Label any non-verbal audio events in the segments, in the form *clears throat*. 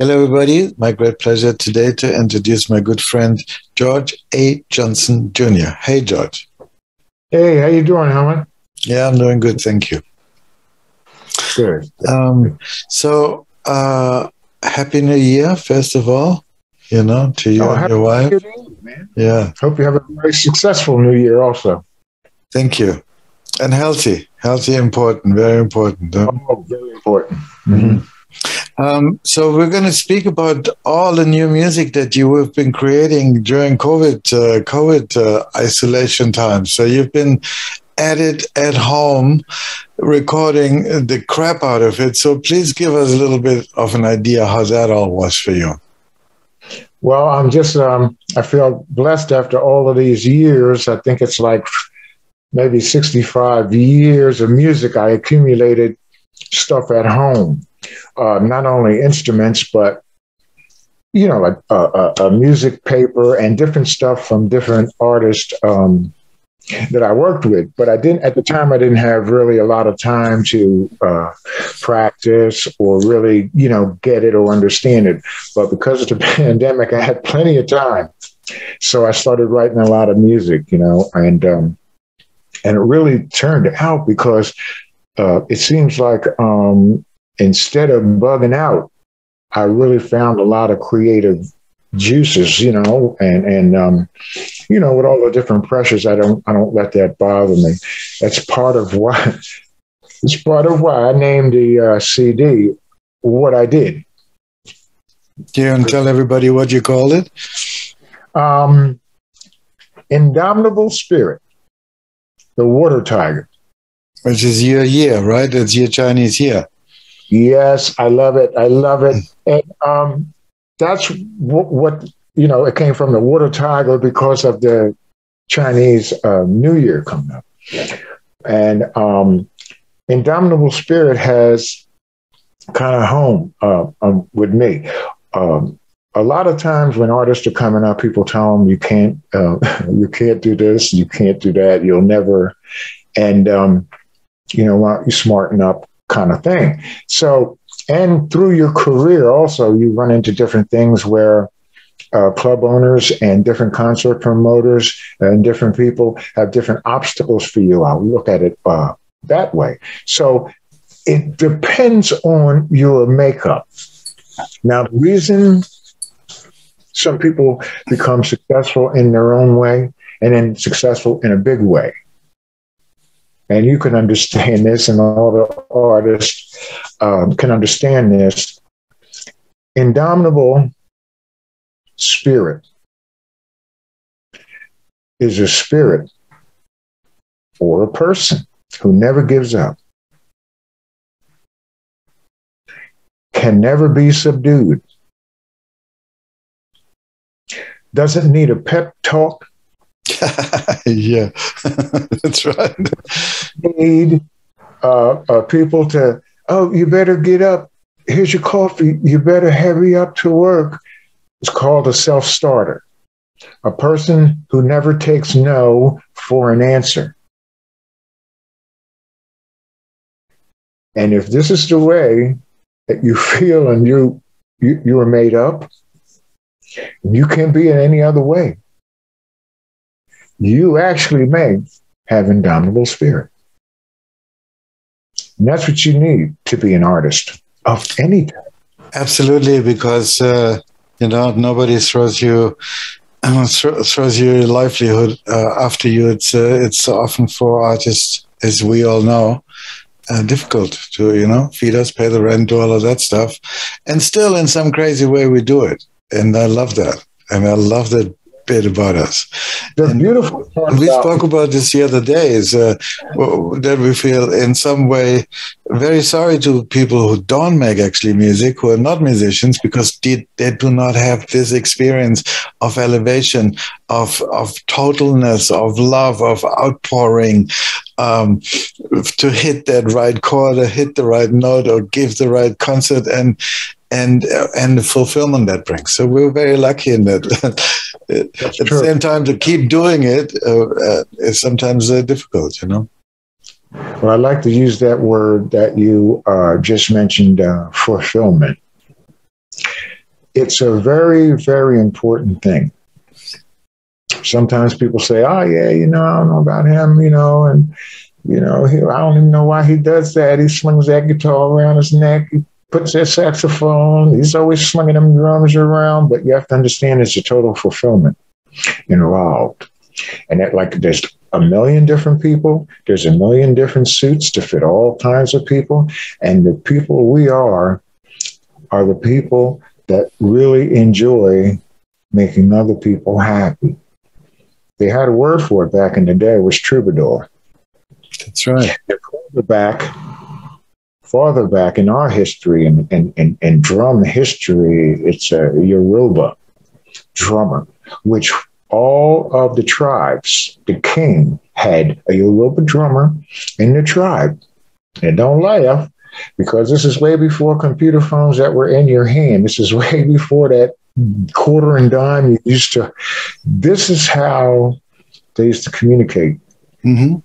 Hello, everybody. My great pleasure today to introduce my good friend George A. Johnson Jr. Hey, George. Hey, how you doing, Helen? Yeah, I'm doing good, thank you. Good. Um, so, uh, happy New Year, first of all. You know, to you Oh, and your wife. Year, man. Yeah, Hope you have a very successful New Year, also. thank you. And healthy, healthy, important, very important. huh? Oh, very important. Mhm. Um, so we're going to speak about all the new music that you have been creating during COVID, uh, COVID uh, isolation time. So you've been at it at home, recording the crap out of it. So please give us a little bit of an idea how that all was for you. Well, I'm just, um, I feel blessed after all of these years. I think it's like maybe 65 years of music. I accumulated stuff at home, uh, not only instruments, but you know, like a, a, a music paper and different stuff from different artists um, that I worked with. But I didn't at the time. I didn't have really a lot of time to uh, practice or really, you know, get it or understand it. But because of the *laughs* pandemic, I had plenty of time, so I started writing a lot of music, you know, and um, and it really turned out because uh, it seems like um, instead of bugging out, I really found a lot of creative juices, you know, and and um, you know, with all the different pressures, I don't I don't let that bother me. That's part of why *laughs* it's part of why I named the uh, CD what I did. Do you tell everybody what you call it? Um, Indomitable Spirit, the Water Tiger. Which is your year, right? It's your Chinese year. Yes, I love it. I love it. And um, that's what, what, you know, it came from the water tiger because of the Chinese uh, New Year coming up. And um, Indomitable Spirit has kind of home uh, um, with me. Um, a lot of times when artists are coming up, people tell them you can't, uh, *laughs* you can't do this, you can't do that, you'll never, and um, you know, why don't you smarten up, kind of thing. So, and through your career, also, you run into different things where uh, club owners and different concert promoters and different people have different obstacles for you. I'll look at it uh, that way. So, it depends on your makeup. Now, the reason some people become successful in their own way and then successful in a big way and you can understand this, and all the artists um, can understand this. Indomitable spirit is a spirit or a person who never gives up, can never be subdued, doesn't need a pep talk, *laughs* yeah, *laughs* that's right. Need uh, uh, people to, oh, you better get up. Here's your coffee. You better hurry up to work. It's called a self starter, a person who never takes no for an answer. And if this is the way that you *laughs* feel and you, you, you are made up, you can't be in any other way. You actually may have indomitable spirit. And that's what you need to be an artist of any type. Absolutely, because uh, you know nobody throws you *clears throat* thro- throws your livelihood uh, after you. It's uh, it's often for artists, as we all know, uh, difficult to you know feed us, pay the rent, do all of that stuff, and still in some crazy way we do it, and I love that, and I love that bit about us. The And- beautiful we spoke about this the other day is uh, that we feel in some way very sorry to people who don't make actually music who are not musicians because they, they do not have this experience of elevation of of totalness of love of outpouring um, to hit that right chord or hit the right note or give the right concert and and uh, and the fulfillment that brings. So we're very lucky in that. *laughs* At That's the same time, to keep doing it uh, uh, is sometimes uh, difficult. You know. Well, I like to use that word that you uh, just mentioned, uh, fulfillment. it's a very, very important thing. Sometimes people say, oh, yeah, you know, I don't know about him, you know, and, you know, he, I don't even know why he does that. He swings that guitar around his neck. He puts that saxophone. He's always swinging them drums around. But you have to understand it's a total fulfillment involved. And that, like, there's a million different people. There's a million different suits to fit all kinds of people. And the people we are are the people that really enjoy making other people happy. They had a word for it back in the day, it was troubadour. That's right. Farther back, farther back in our history and, and, and, and drum history, it's a Yoruba drummer, which all of the tribes, the king had a Yoruba drummer in the tribe. And don't laugh, because this is way before computer phones that were in your hand. This is *laughs* way before that quarter and dime you used to. This is how they used to communicate. Mm-hmm.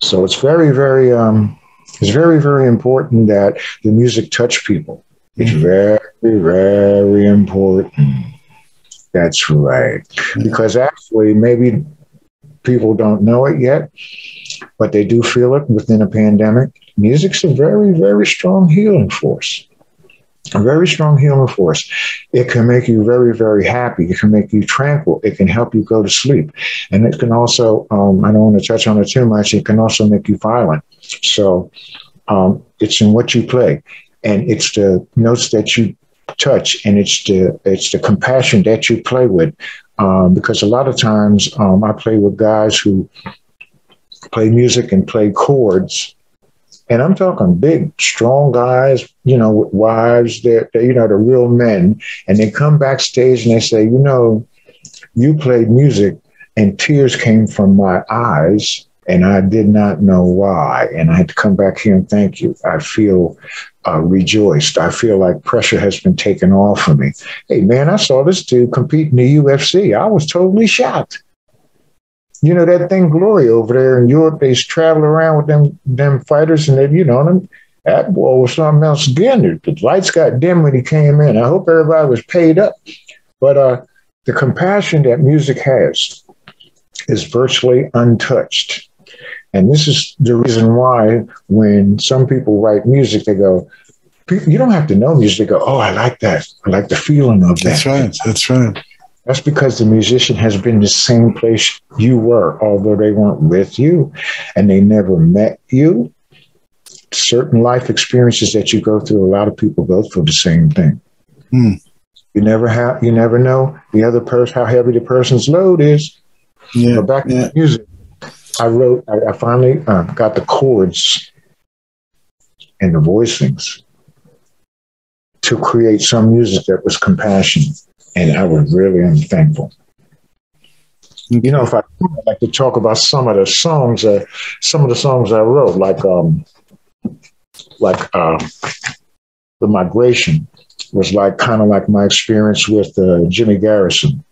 So it's very, very, um, it's very, very important that the music touch people. It's mm-hmm. very, very important. That's right. Because actually, maybe people don't know it yet, but they do feel it within a pandemic. Music's a very, very strong healing force. A very strong healing force. It can make you very, very happy. It can make you tranquil. It can help you go to sleep. And it can also, um, I don't want to touch on it too much, it can also make you violent. So um, it's in what you play. And it's the notes that you touch and it's the it's the compassion that you play with um, because a lot of times um, I play with guys who play music and play chords and I'm talking big, strong guys, you know, with wives, they're, they're, you know, they're real men. And they come backstage and they say, you know, you played music and tears came from my eyes and I did not know why. And I had to come back here and thank you. I feel uh, rejoiced. I feel like pressure has been taken off of me. Hey, man, I saw this dude compete in the UFC. I was totally shocked. You know that thing Glory over there in Europe, they travel around with them them fighters, and they, you know, them that boy was something else again. The lights got dim when he came in. I hope everybody was paid up, but uh, the compassion that music has is virtually untouched. And this is the reason why when some people write music, they go, you don't have to know music. They go, oh, I like that. I like the feeling of that. That's right. That's right. That's because the musician has been the same place you were, although they weren't with you and they never met you. Certain life experiences that you go through, a lot of people go through the same thing. Hmm. You never have, you never know the other person how heavy the person's load is. Yeah. But back yeah. to music, I wrote, I, I finally uh, got the chords and the voicings to create some music that was compassionate and I was really unthankful. You know, if I like to talk about some of the songs, uh, some of the songs I wrote, like um, like uh, the migration was like kind of like my experience with uh, Jimmy Garrison.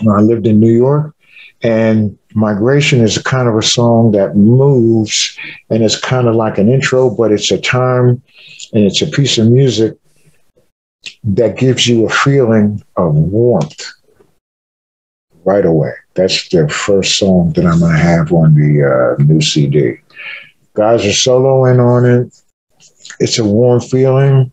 When I lived in New York, and migration is a kind of a song that moves, and it's kind of like an intro, but it's a time, and it's a piece of music that gives you a feeling of warmth right away. That's the first song that I'm going to have on the uh, new CD. Guys are soloing on it. It's a warm feeling.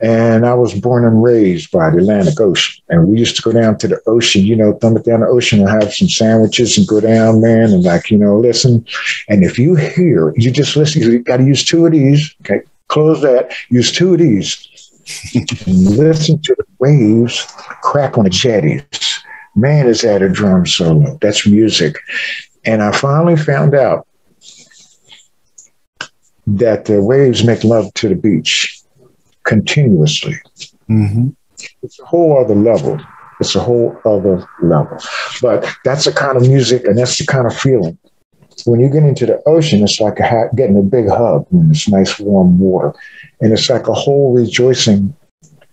And I was born and raised by the Atlantic Ocean. And we used to go down to the ocean, you know, thumb it down the ocean and have some sandwiches and go down, man, and like, you know, listen. And if you hear, you just listen, you got to use two of these. Okay, close that, use two of these listen to the waves crack on the jetties. Man, is that a drum solo? That's music. And I finally found out that the waves make love to the beach continuously. Mm-hmm. It's a whole other level. It's a whole other level. But that's the kind of music and that's the kind of feeling. When you get into the ocean, it's like a getting a big hug in this nice warm water. And it's like a whole rejoicing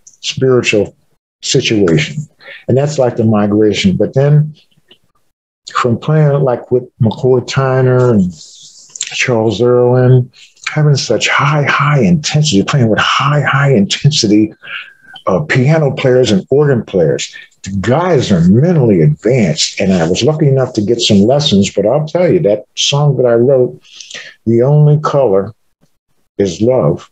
spiritual situation. And that's like the migration. But then from playing like with McCoy Tyner and Charles Earland, having such high, high intensity, playing with high, high intensity uh, piano players and organ players. The guys are mentally advanced, and I was lucky enough to get some lessons. But I'll tell you that song that I wrote, "The Only Color Is Love,"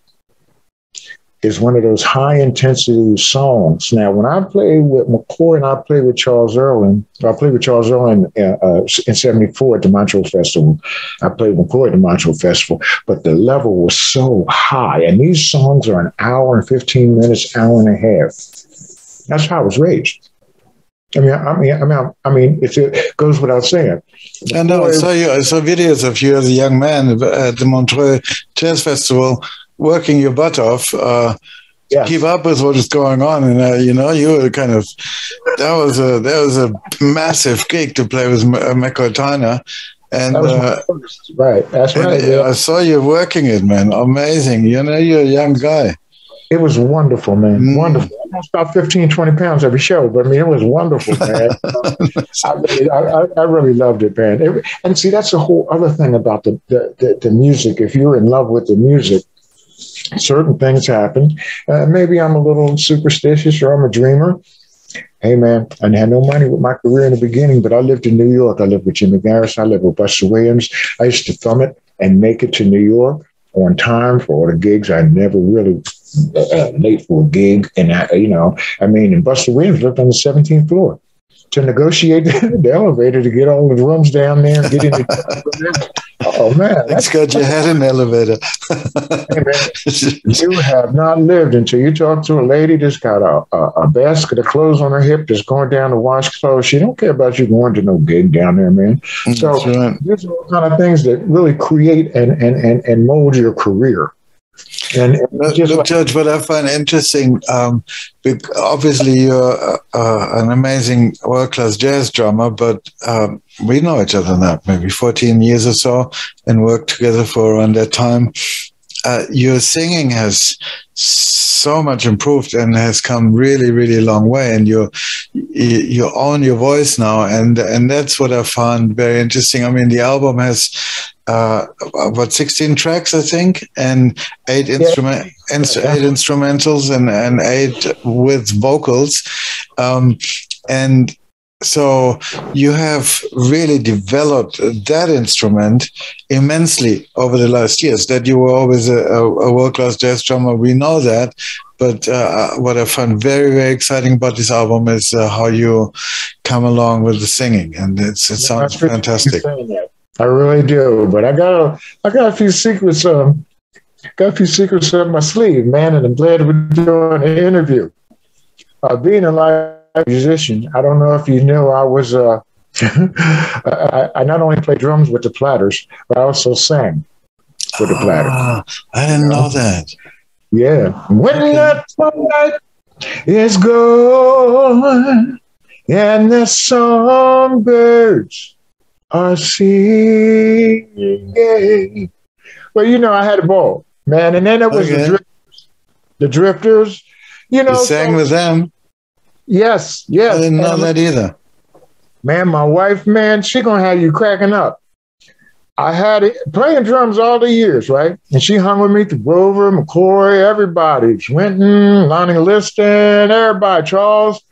is one of those high intensity songs. Now, when I played with McCoy and I played with Charles Earland, I played with Charles Earland in, uh, in 74 at the Montreux Festival. I played McCoy at the Montreux Festival, but the level was so high. And these songs are an hour and 15 minutes, hour and a half. That's how I was raised. I mean, I mean, I mean, I mean, it goes without saying. I know. I saw you. I saw videos of you as a young man at the Montreux Jazz Festival working your butt off uh, yes. keep up with what is going on. And uh, you know, you were kind of that was a that was a massive gig to play with uh, McCoy Tyner. And uh, right, that's right. Yeah. I saw you working it, man. Amazing. You know, you're a young guy. It was wonderful, man. Mm. Wonderful. Almost about 15, 20 pounds every show, but I mean, it was wonderful, *laughs* man. I, really, I, I, really loved it, man. It, and see, that's a whole other thing about the, the, the, the music. If you're in love with the music, certain things happen. Uh, maybe I'm a little superstitious or I'm a dreamer. Hey man, I had no money with my career in the beginning, but I lived in New York. I lived with Jimmy Garrison. I lived with Buster Williams. I used to thumb it and make it to New York on time for all the gigs. I never really uh, late for a gig, and I, you know, I mean, and Buster Williams lived on the 17th floor to negotiate *laughs* the elevator to get all the rooms down there and get in the *laughs* Oh man, that's good. You had an elevator. hey, man, you have not lived until you talk to a lady that's got a, a, a, basket of clothes on her hip that's going down to wash clothes. She don't care about you going to no gig down there, man. So right. these are kind of things that really create and and and, and mold your career. And, look, like, Judge, what I find interesting, um, obviously you're uh, uh, an amazing world-class jazz drummer, but um, we know each other now, maybe 14 years or so, and worked together for around that time. Uh, your singing has so much improved and has come really, really long way. And you you own your voice now, and and that's what I found very interesting. I mean, the album has uh, what 16 tracks, I think, and eight instrument yeah. eight instrumentals and and eight with vocals, um, and so you have really developed that instrument immensely over the last years. That you were always a, a world-class jazz drummer, we know that. But uh, what I find very, very exciting about this album is uh, how you come along with the singing, and it's, it sounds fantastic. I really do. But I got a, I got a few secrets. Um, got a few secrets up my sleeve, man, and I'm glad we're doing an interview. Uh, being a live musician. I don't know if you knew I was. Uh, *laughs* I, I, not only play drums with the Platters, but I also sang with the Platters. Ah, I didn't know that. Yeah. When the twilight is gone and the songbirds are singing. Well, you know, I had a ball, man, and then it was okay. the drifters. The drifters, you know, you sang so, with them. Yes, yes. I didn't know and, that either. Man, my wife, man, she gonna have you cracking up. I had it playing drums all the years, right? And she hung with me through Grover, McCoy, everybody, Swinton, Lonnie Liston, everybody, Charles.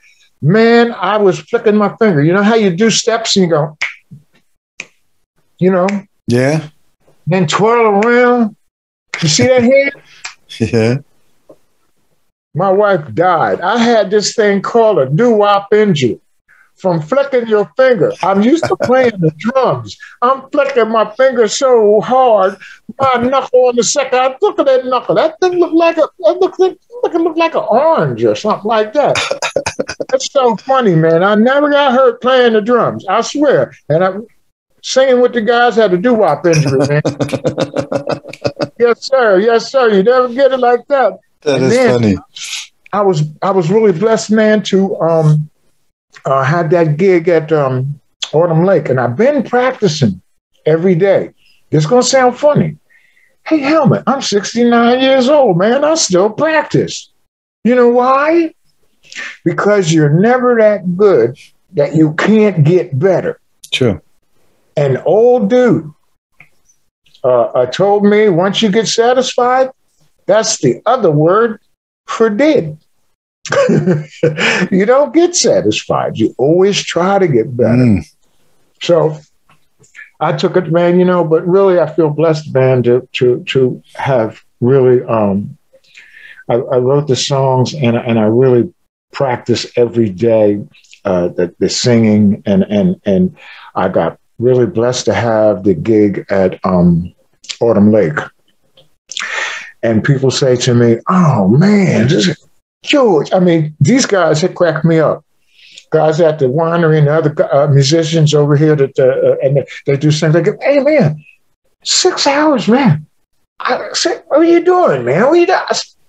Man, I was flicking my finger. You know how you do steps and you go, you know? Yeah. Then twirl around. You see that hand? *laughs* Yeah my wife died. I had this thing called a doo-wop injury from flicking your finger. I'm used to playing the drums. I'm flicking my finger so hard, my knuckle on the second. I look at that knuckle. That thing looked like a that looked, like, it looked like an orange or something like that. *laughs* That's so funny, man. I never got hurt playing the drums. I swear. And I'm singing with the guys had a doo-wop injury, man. *laughs* yes, sir. Yes, sir. You never get it like that. That and is funny. I was I was really blessed, man, to um, uh, have that gig at um, Autumn Lake, and I've been practicing every day. It's gonna sound funny. Hey, Helmut, I'm 69 years old, man. I still practice. You know why? Because you're never that good that you can't get better. Sure. An old dude uh, uh, told me once you get satisfied, that's the other word for dead. *laughs* you don't get satisfied. You always try to get better. Mm. So I took it, man, you know, but really I feel blessed, man, to to to have really um I, I wrote the songs and and I really practice every day uh the, the singing and and and I got really blessed to have the gig at um Autumn Lake. And people say to me, Oh man, this George. I mean, these guys had cracked me up. Guys at the winery and the other uh, musicians over here that uh, and they, they do things. They go, "Hey man, six hours, man. I said, what are you doing, man? What are you doing?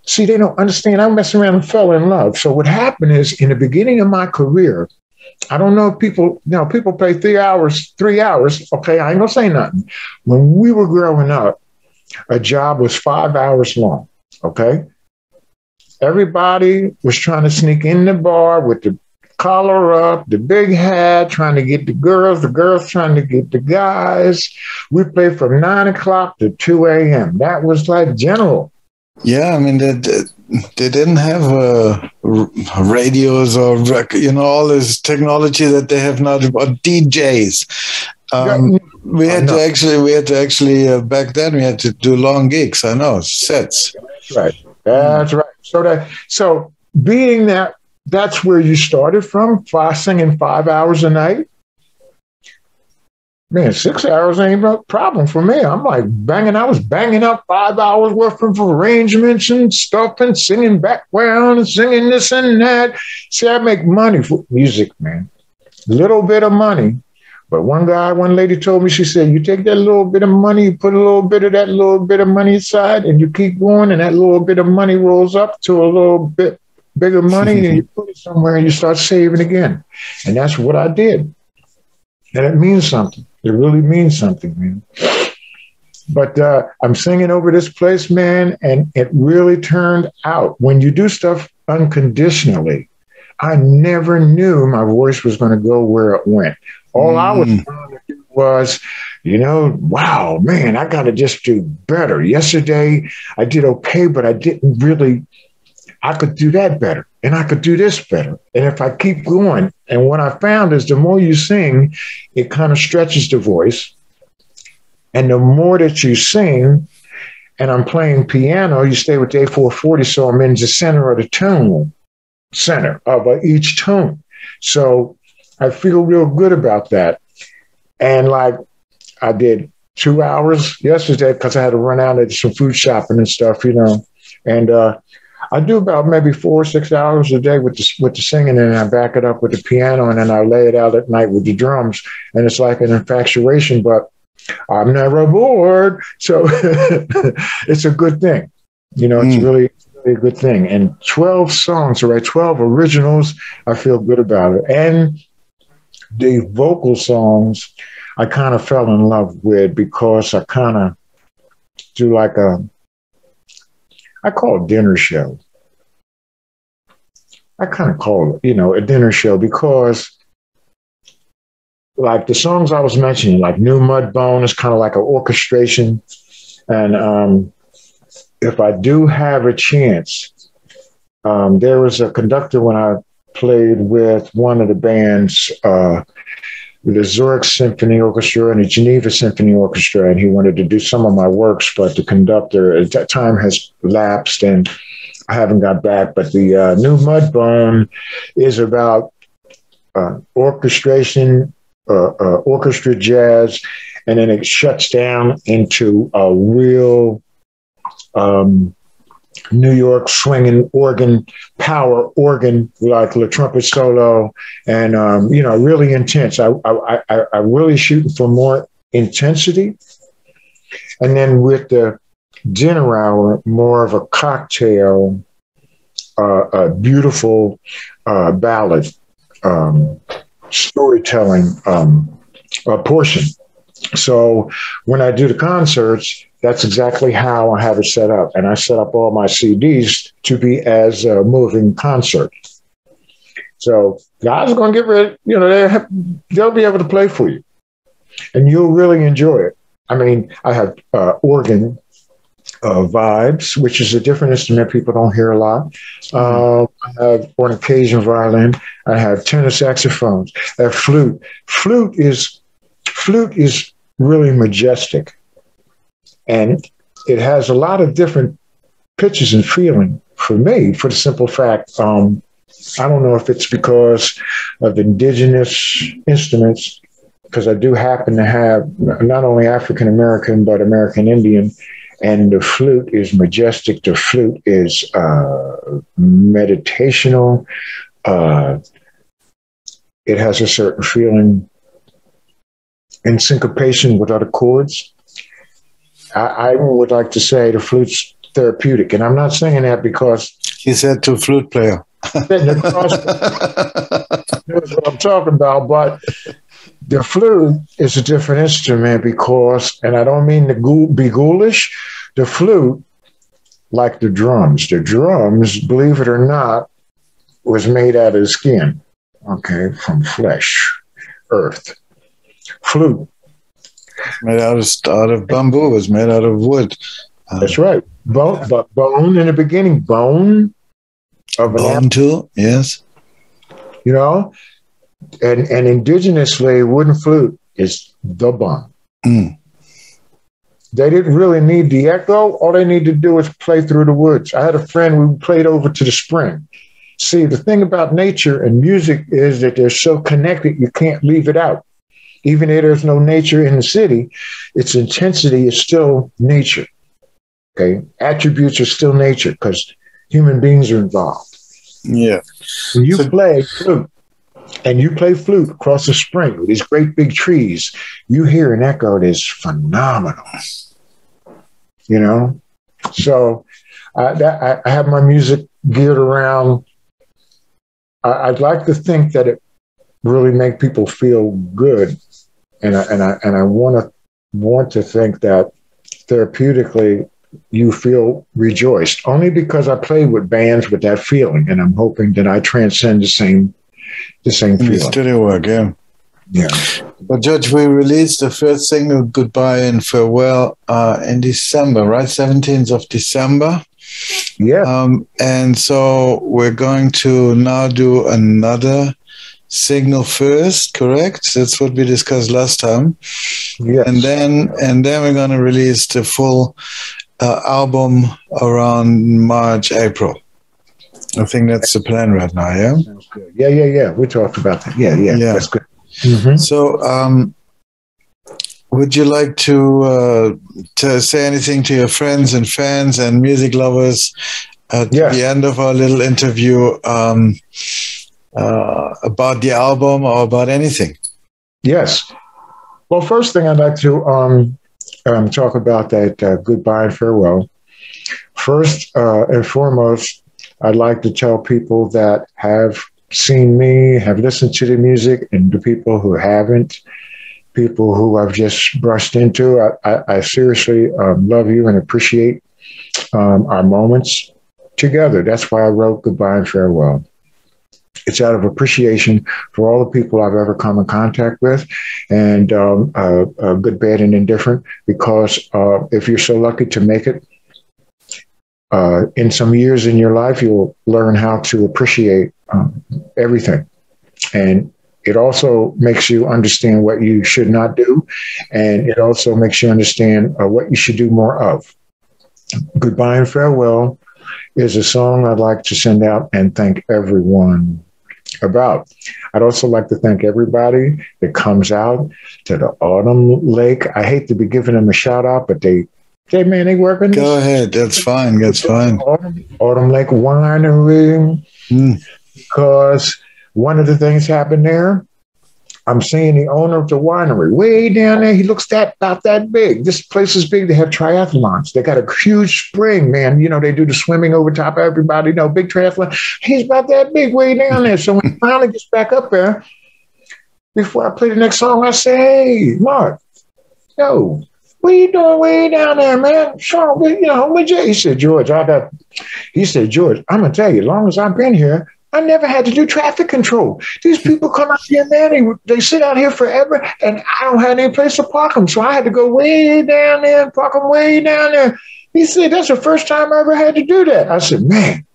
See, they don't understand. I messed around and fell in love. So what happened is, in the beginning of my career, I don't know if people, you know, people play three hours, three hours. Okay, I ain't gonna say nothing. When we were growing up, a job was five hours long. Okay, Everybody was trying to sneak in the bar with the collar up, the big hat, trying to get the girls, the girls trying to get the guys. We played from nine o'clock to 2 a.m. That was like general. Yeah, I mean, they, they didn't have uh, radios or, you know, all this technology that they have now, or DJs. Um, we had to actually, we had to actually, uh, back then, we had to do long gigs. I know, sets. Right. That's right. So that so being that that's where you started from, singing five hours a night. Man, six hours ain't a problem for me. I'm like banging. I was banging up five hours worth of arrangements and stuff and singing background and singing this and that. See, I make money for music, man. Little bit of money but one guy, one lady told me, she said, you take that little bit of money, you put a little bit of that little bit of money aside, and you keep going, and that little bit of money rolls up to a little bit bigger money, and you *laughs* put it somewhere and you start saving again. And that's what I did. And it means something. It really means something, man. But uh, I'm singing over this place, man, and it really turned out when you do stuff unconditionally. I never knew my voice was going to go where it went. All mm. I was mm. trying to do was, you know, wow, man, I got to just do better. Yesterday, I did okay, but I didn't really, I could do that better and I could do this better. And if I keep going, and what I found is the more you sing, it kind of stretches the voice. And the more that you sing, and I'm playing piano, you stay with the A440, so I'm in the center of the tone, center of each tone. So I feel real good about that. And like I did two hours yesterday because I had to run out and some food shopping and stuff, you know. And uh, I do about maybe four or six hours a day with the with the singing, and I back it up with the piano, and then I lay it out at night with the drums, and it's like an infatuation. But I'm never bored, so *laughs* it's a good thing. You know, it's mm. really, really a good thing. And 12 songs, right? 12 originals. I feel good about it. And the vocal songs I kind of fell in love with because I kind of do like a, I call it dinner show. I kind of call it, you know, a dinner show because like the songs I was mentioning, like New Mud Bone is kind of like an orchestration. And um, if I do have a chance, um, there was a conductor when I played with one of the bands, uh, the Zurich Symphony Orchestra and the Geneva Symphony Orchestra, and he wanted to do some of my works, but the conductor at that time has lapsed and I haven't got back. But the uh, new Mudbone is about uh, orchestration, uh, uh orchestra jazz, and then it shuts down into a real um, New York swinging organ, power organ, like the trumpet solo, and um, you know, really intense. I, I, I, I really shooting for more intensity, and then with the dinner hour, more of a cocktail, uh, a beautiful uh, ballad, um, storytelling um, portion. So when I do the concerts, that's exactly how I have it set up. And I set up all my CDs to be as a moving concert. So guys are going to get ready, you know, they have, they'll be able to play for you and you'll really enjoy it. I mean, I have uh, organ, uh, vibes, which is a different instrument people don't hear a lot. Um, I have on occasion violin. I have tenor saxophones. I have flute. Flute is flute is really majestic, and it has a lot of different pitches and feeling for me. For the simple fact, um, I don't know if it's because of indigenous instruments, because I do happen to have not only African American but American Indian and the flute is majestic. The flute is uh, meditational. Uh, it has a certain feeling in syncopation with other chords. I, I would like to say the flute's therapeutic, and I'm not saying that because he said to a flute player. That's *laughs* what I'm talking about, but the flute is a different instrument because, and I don't mean to be ghoulish, the flute, like the drums, the drums, believe it or not, was made out of skin, okay, from flesh, earth. Flute. Made out of, out of bamboo, was made out of wood. Uh, That's right. Bone, but bone in the beginning, bone of an bone too, yes. You know, and and indigenously, wooden flute is the bomb. Mm. They didn't really need the echo. All they need to do is play through the woods. I had a friend we played over to the spring. See, the thing about nature and music is that they're so connected, you can't leave it out. Even if there's no nature in the city, its intensity is still nature. Okay. Attributes are still nature because human beings are involved. Yeah. When you so, play flute, and you play flute across the spring with these great big trees, you hear an echo that is phenomenal. You know, so uh, that, I, have my music geared around. I, would like to think that it really make people feel good, and I, and I and I want to want to think that therapeutically you feel rejoiced only because I play with bands with that feeling, and I'm hoping that I transcend the same the same feeling. Studio work, yeah. Yeah. But Judge, we released the first single, Goodbye and Farewell, uh, in December, right? 17th of December. Yeah. Um, and so we're going to now do another signal first, correct? That's what we discussed last time. Yeah. And then and then we're going to release the full uh, album around March, April. I think that's the plan right now. Yeah. Yeah, yeah, yeah. We talked about that. Yeah, yeah. yeah. That's good. Mm-hmm. So, um, would you like to uh, to say anything to your friends and fans and music lovers at yes. the end of our little interview um, uh, about the album or about anything? Yes. Well, first thing I'd like to um, um, talk about that uh, goodbye and farewell. First uh, and foremost, I'd like to tell people that have seen me, have listened to the music, and the people who haven't, people who I've just brushed into, I, I, I seriously um, love you and appreciate um, our moments together. That's why I wrote Goodbye and Farewell. It's out of appreciation for all the people I've ever come in contact with, and um, uh, uh, good, bad, and indifferent. Because uh, if you're so lucky to make it uh, in some years in your life, you'll learn how to appreciate um, everything. And it also makes you understand what you should not do. And it also makes you understand uh, what you should do more of. Goodbye and Farewell is a song I'd like to send out and thank everyone about. I'd also like to thank everybody that comes out to the Autumn Lake. I hate to be giving them a shout out, but they Okay, man, they working. Go ahead. That's fine. That's fine. Autumn, Autumn Lake Winery. Mm. Because one of the things happened there, I'm seeing the owner of the winery way down there. He looks that about that big. This place is big. They have triathlons. They got a huge spring, man. You know, they do the swimming over top of everybody. You know, big triathlon. He's about that big way down there. So when he *laughs* finally gets back up there, before I play the next song, I say, hey, Mark, yo, what are you doing way down there, man? Sean, you know, with you? He said, George, I got, he said, George, I'm going to tell you, as long as I've been here, I never had to do traffic control. These people come out here, man, they, they sit out here forever, and I don't have any place to park them. So I had to go way down there and park them way down there. He said, That's the first time I ever had to do that. I said, Man.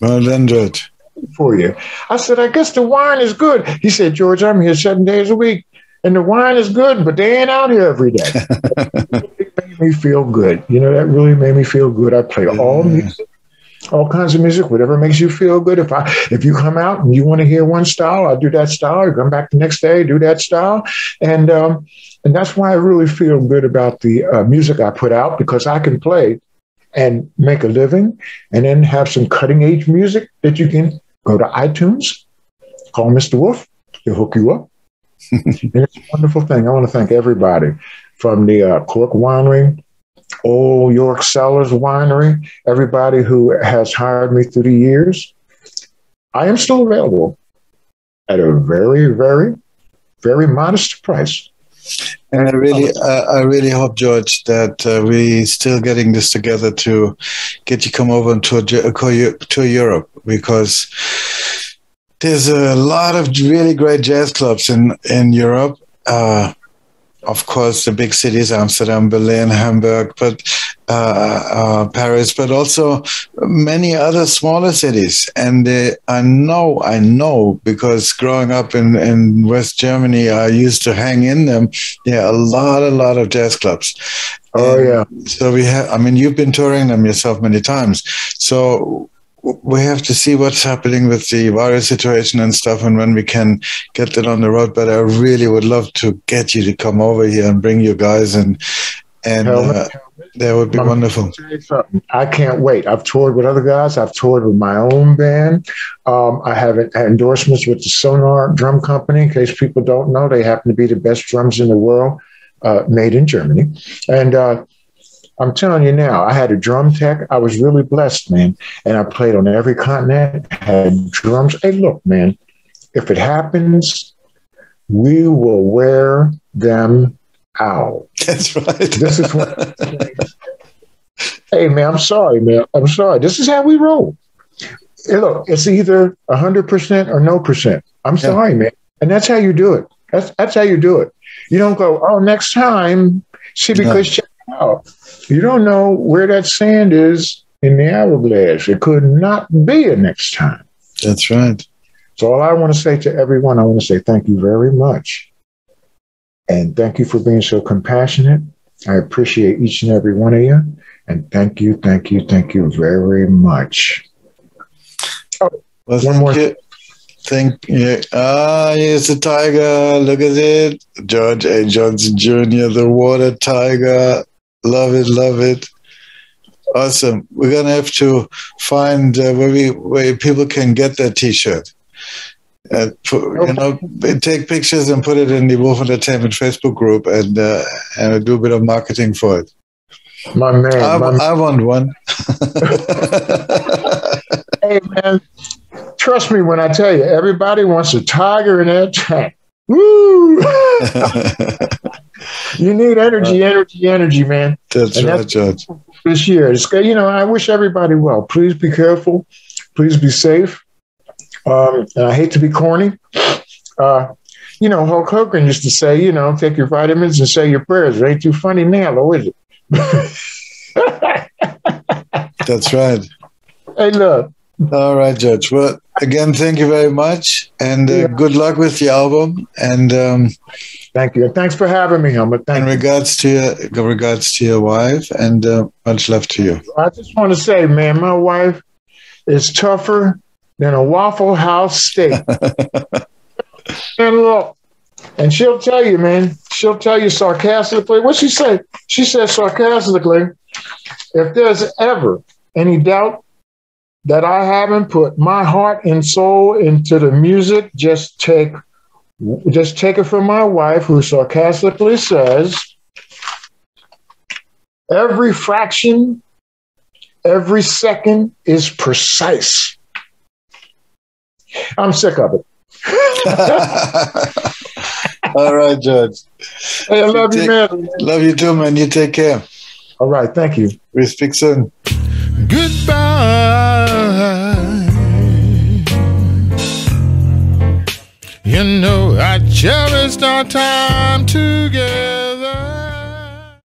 Well done, George. For you. I said, I guess the wine is good. He said, George, I'm here seven days a week and the wine is good, but they ain't out here every day. *laughs* it made me feel good. You know, that really made me feel good. I play all music, all kinds of music, whatever makes you feel good. If I if you come out and you want to hear one style, I'll do that style. You come back the next day, do that style, and um, and that's why I really feel good about the uh, music I put out because I can play and make a living, and then have some cutting edge music that you can go to iTunes, call Mr. Wolf, he'll hook you up *laughs* and it's a wonderful thing. I want to thank everybody from the uh, Cork Winery, Old York Cellars Winery, everybody who has hired me through the years. I am still available at a very, very, very modest price. And I really, uh, I really hope, George, that uh, we still getting this together to get you come over to to Europe because there's a lot of really great jazz clubs in in Europe. Uh, of course, the big cities: Amsterdam, Berlin, Hamburg, but uh, uh, Paris, but also many other smaller cities. And I know, I know, because growing up in, in West Germany, I used to hang in them. Yeah, a lot, a lot of jazz clubs. Oh and yeah. So we have. I mean, you've been touring them yourself many times. So we have to see what's happening with the virus situation and stuff and when we can get that on the road but i really would love to get you to come over here and bring you guys and and uh, that would be I'm wonderful. I can't wait. I've toured with other guys. I've toured with my own band. Um, i have endorsements with the Sonor drum company. In case people don't know they happen to be the best drums in the world uh, made in germany. And uh, I'm telling you now, I had a drum tech. I was really blessed, man. And I played on every continent, had drums. Hey, look, man, if it happens, we will wear them out. *laughs* That's right. This is what. hey, man, I'm sorry, man. I'm sorry. This is how we roll. Hey, look, it's either 100% or no percent. I'm yeah. sorry, man. And that's how you do it. That's, that's how you do it. You don't go, oh, next time, see, because check out you don't know where that sand is in the hourglass. It could not be a next time. That's right. So all I want to say to everyone, I want to say thank you very much. And thank you for being so compassionate. I appreciate each and every one of you. And thank you, thank you, thank you very much. Oh, well, one more. You. Thank you. Ah, here's the tiger. Look at it. George A. Johnson Jr., the water tiger. Love it, love it. Awesome. We're gonna have to find uh, where we where people can get that T-shirt. Uh, put, you know, take pictures and put it in the Wolf Entertainment Facebook group, and uh, and do a bit of marketing for it. My man, I, my I want one. *laughs* hey man, trust me when I tell you, everybody wants a tiger in their tank. Woo! *laughs* *laughs* you need energy, energy, energy, man. That's and right, that's Judge. This year, it's, you know, I wish everybody well. Please be careful. Please be safe. Um, and I hate to be corny. Uh, you know, Hulk Hogan used to say, you know, take your vitamins and say your prayers. It ain't too funny now, though, is it? *laughs* That's right. Hey, look. All right, Judge. Well, again, thank you very much, and uh, yeah. good luck with the album. And um, Thank you. Thanks for having me, Helmut. Thank in you. regards to your regards to your wife, and uh, much love to you. I just want to say, man, my wife is tougher than a Waffle House steak. *laughs* and look, and she'll tell you, man. She'll tell you sarcastically. What she say? She says sarcastically, if there's ever any doubt that I haven't put my heart and soul into the music, just take just take it from my wife, who sarcastically says, every fraction, every second is precise. I'm sick of it. *laughs* All right, Judge. Hey, I love you, you take, man. Love you too, man. You take care. All right. Thank you. We speak soon. Goodbye. You know, I cherished our time together.